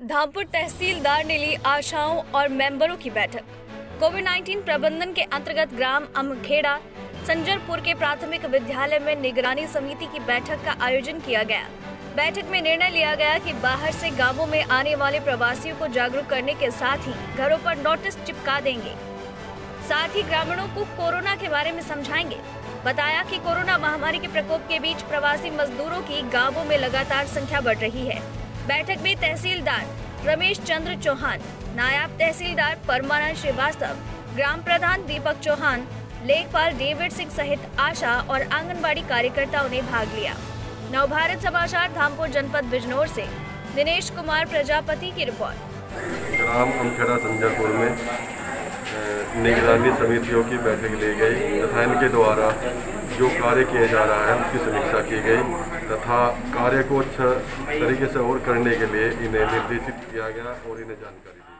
धामपुर तहसीलदार ने ली आशाओं और मेंबरों की बैठक। कोविड 19 प्रबंधन के अंतर्गत ग्राम अमखेड़ा, संजरपुर के प्राथमिक विद्यालय में निगरानी समिति की बैठक का आयोजन किया गया। बैठक में निर्णय लिया गया कि बाहर से गाँवों में आने वाले प्रवासियों को जागरूक करने के साथ ही घरों पर नोटिस चिपका देंगे। साथ ही ग्रामीणों को कोरोना के बारे में समझाएँगे। बताया कि कोरोना महामारी के प्रकोप के बीच प्रवासी मजदूरों की गाँवों में लगातार संख्या बढ़ रही है। बैठक में तहसीलदार रमेश चंद्र चौहान, नायब तहसीलदार परमानंद श्रीवास्तव, ग्राम प्रधान दीपक चौहान, लेखपाल डेविड सिंह सहित आशा और आंगनबाड़ी कार्यकर्ताओं ने भाग लिया। नवभारत समाचार धामपुर जनपद बिजनौर से दिनेश कुमार, प्रजापति की रिपोर्ट। ग्राम अमखेड़ा संजरपुर में निगरानी समितियों की बैठक ली गई तथा इनके द्वारा जो कार्य किया जा रहा है, उसकी समीक्षा की गई, तथा कार्य को अच्छा तरीके से और करने के लिए इन्हें निर्देशित किया गया और इन्हें जानकारी दी